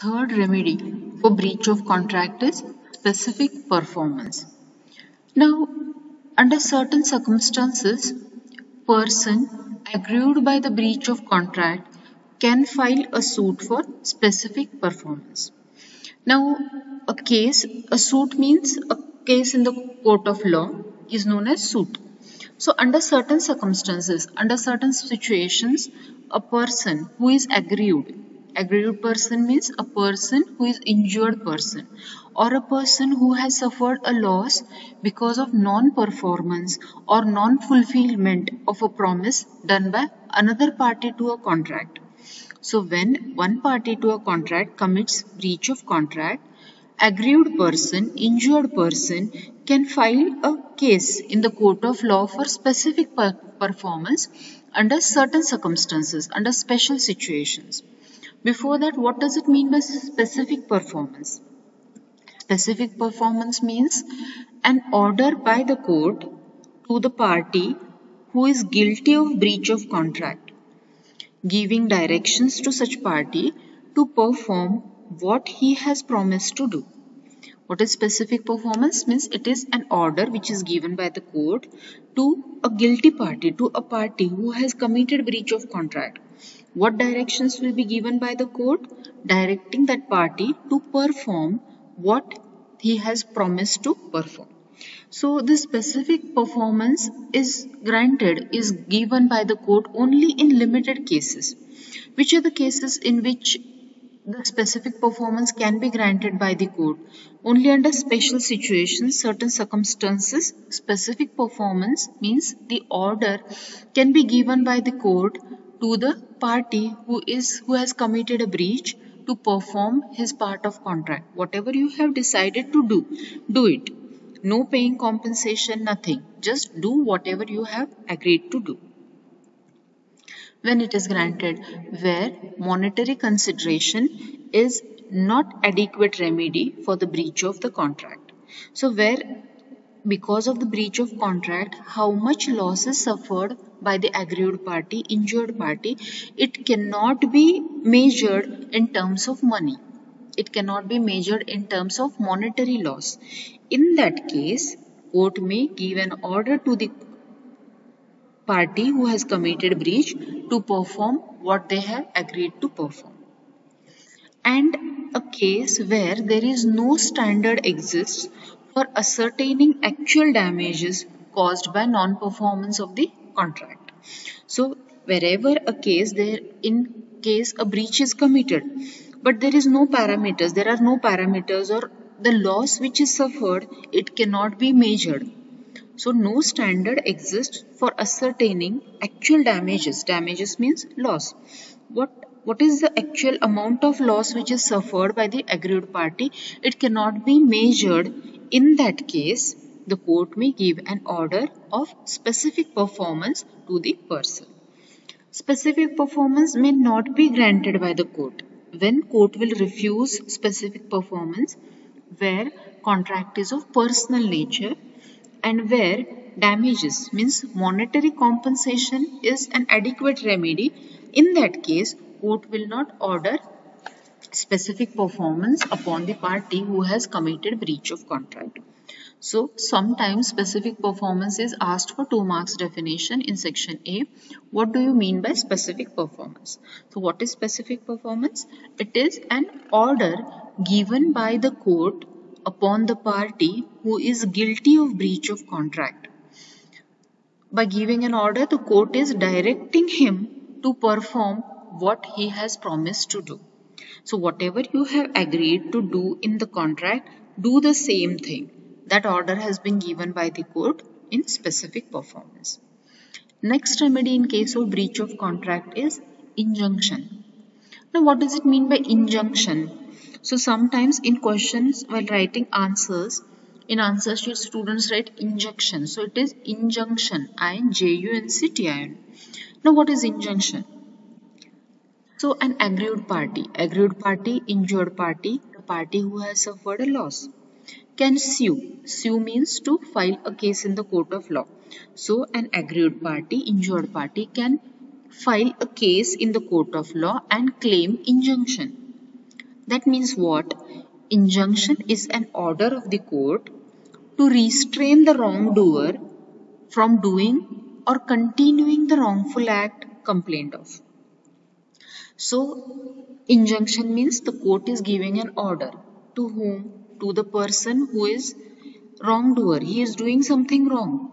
Third remedy for breach of contract is specific performance. Now, under certain circumstances, person aggrieved by the breach of contract can file a suit for specific performance. Now, a case, a suit means a case in the court of law is known as suit. So, under certain circumstances, under certain situations, a person who is aggrieved, aggrieved person means a person who is injured person or a person who has suffered a loss because of non-performance or non-fulfillment of a promise done by another party to a contract. So when one party to a contract commits breach of contract, aggrieved person, injured person can file a case in the court of law for specific per performance under certain circumstances, under special situations. Before that, what does it mean by specific performance? Specific performance means an order by the court to the party who is guilty of breach of contract, giving directions to such party to perform what he has promised to do. What is specific performance? Means it is an order which is given by the court to a guilty party, to a party who has committed breach of contract. What directions will be given by the court? Directing that party to perform what he has promised to perform. So this specific performance is granted, is given by the court only in limited cases. Which are the cases in which the specific performance can be granted by the court. Only under special situations, certain circumstances, specific performance means the order can be given by the court to the party who is who has committed a breach to perform his part of contract. Whatever you have decided to do, do it. No paying compensation, nothing. Just do whatever you have agreed to do when it is granted where monetary consideration is not adequate remedy for the breach of the contract. So where because of the breach of contract how much loss is suffered by the aggrieved party, injured party, it cannot be measured in terms of money. It cannot be measured in terms of monetary loss. In that case, court may give an order to the party who has committed breach to perform what they have agreed to perform. And a case where there is no standard exists for ascertaining actual damages caused by non-performance of the contract. So wherever a case there in case a breach is committed but there is no parameters there are no parameters or the loss which is suffered it cannot be measured so no standard exists for ascertaining actual damages. Damages means loss. What what is the actual amount of loss which is suffered by the aggrieved party? It cannot be measured. In that case, the court may give an order of specific performance to the person. Specific performance may not be granted by the court. When court will refuse specific performance, where contract is of personal nature, and where damages means monetary compensation is an adequate remedy in that case court will not order specific performance upon the party who has committed breach of contract so sometimes specific performance is asked for two marks definition in section A. What do you mean by specific performance? So what is specific performance? It is an order given by the court upon the party who is guilty of breach of contract. By giving an order, the court is directing him to perform what he has promised to do. So whatever you have agreed to do in the contract, do the same thing. That order has been given by the court in specific performance. Next remedy in case of breach of contract is injunction. Now what does it mean by injunction? So sometimes in questions while writing answers, in answer sheet students write injunction. So it is injunction, I-N-J-U-N-C-T-I-N. Now what is injunction? So an aggrieved party, aggrieved party, injured party, the party who has suffered a loss can sue. Sue means to file a case in the court of law. So an aggrieved party, injured party can file a case in the court of law and claim injunction That means what? Injunction is an order of the court to restrain the wrongdoer from doing or continuing the wrongful act complained of. So, injunction means the court is giving an order to whom? To the person who is wrongdoer. He is doing something wrong.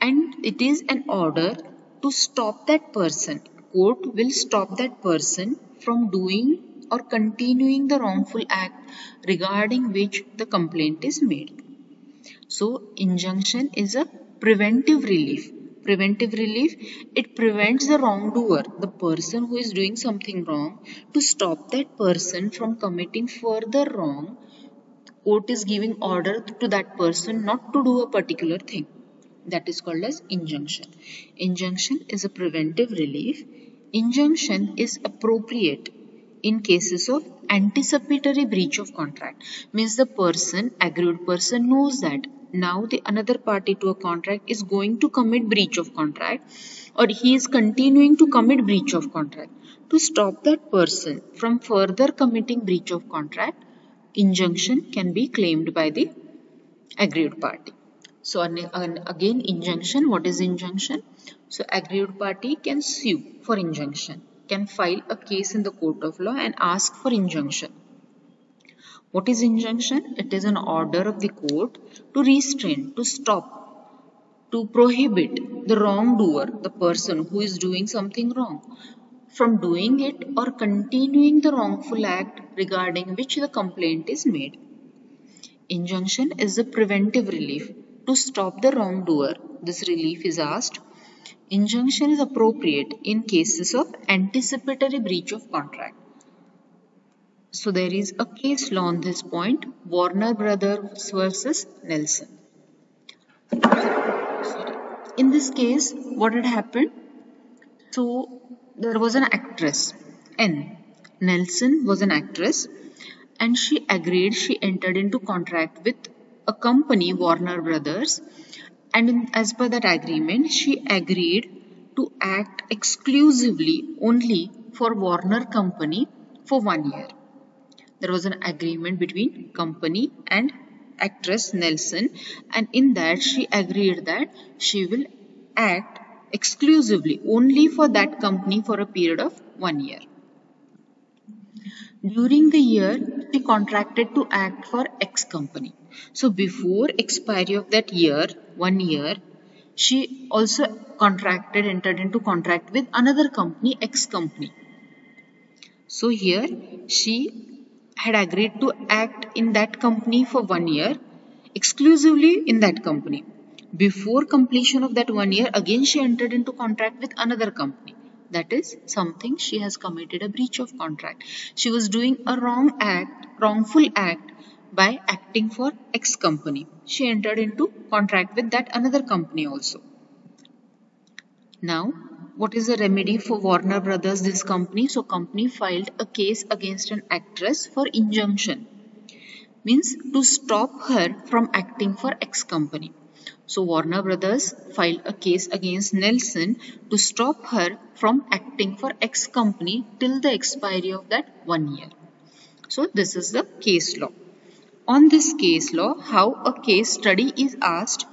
And it is an order to stop that person. Court will stop that person from doing or continuing the wrongful act regarding which the complaint is made. So, injunction is a preventive relief. Preventive relief, it prevents the wrongdoer, the person who is doing something wrong, to stop that person from committing further wrong. Court is giving order to that person not to do a particular thing. That is called as injunction. Injunction is a preventive relief. Injunction is appropriate in cases of anticipatory breach of contract means the person aggrieved person knows that now the another party to a contract is going to commit breach of contract or he is continuing to commit breach of contract to stop that person from further committing breach of contract injunction can be claimed by the aggrieved party so again injunction what is injunction so aggrieved party can sue for injunction can file a case in the court of law and ask for injunction. What is injunction? It is an order of the court to restrain, to stop, to prohibit the wrongdoer, the person who is doing something wrong, from doing it or continuing the wrongful act regarding which the complaint is made. Injunction is a preventive relief to stop the wrongdoer. This relief is asked Injunction is appropriate in cases of anticipatory breach of contract. So there is a case law on this point, Warner Brothers versus Nelson. In this case, what had happened? So there was an actress, N. Nelson was an actress and she agreed, she entered into contract with a company, Warner Brothers, and in, as per that agreement she agreed to act exclusively only for Warner Company for one year. There was an agreement between company and actress Nelson and in that she agreed that she will act exclusively only for that company for a period of one year. During the year, she contracted to act for X company. So before expiry of that year, one year, she also contracted, entered into contract with another company, X company. So here she had agreed to act in that company for one year, exclusively in that company. Before completion of that one year, again she entered into contract with another company. That is something she has committed a breach of contract. She was doing a wrong act, wrongful act by acting for X company. She entered into contract with that another company also. Now, what is the remedy for Warner Brothers, this company? So, company filed a case against an actress for injunction. Means to stop her from acting for X company. So, Warner Brothers filed a case against Nelson to stop her from acting for X company till the expiry of that one year. So, this is the case law. On this case law, how a case study is asked.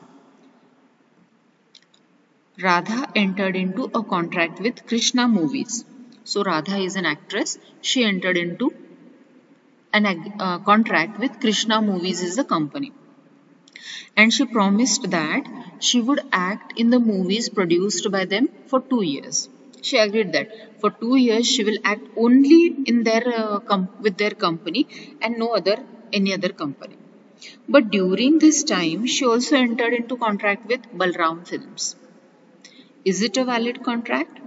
Radha entered into a contract with Krishna Movies. So Radha is an actress. She entered into an uh, contract with Krishna Movies is the company. And she promised that she would act in the movies produced by them for two years. She agreed that for two years she will act only in their uh, with their company and no other any other company. But during this time, she also entered into contract with Balram Films. Is it a valid contract?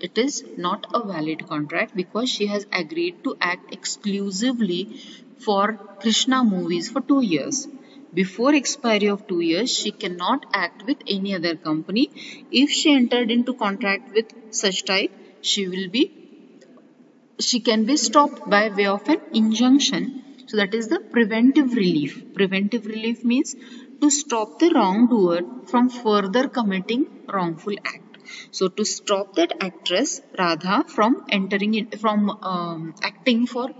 It is not a valid contract because she has agreed to act exclusively for Krishna movies for two years. Before expiry of two years, she cannot act with any other company. If she entered into contract with such type, she will be she can be stopped by way of an injunction so that is the preventive relief. Preventive relief means to stop the wrongdoer from further committing wrongful act. So to stop that actress Radha from entering in, from um, acting for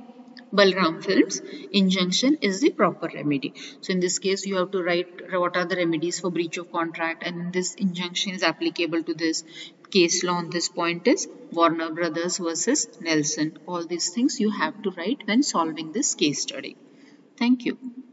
Balram Films, injunction is the proper remedy. So in this case, you have to write what are the remedies for breach of contract and this injunction is applicable to this case law on this point is Warner Brothers versus Nelson. All these things you have to write when solving this case study. Thank you.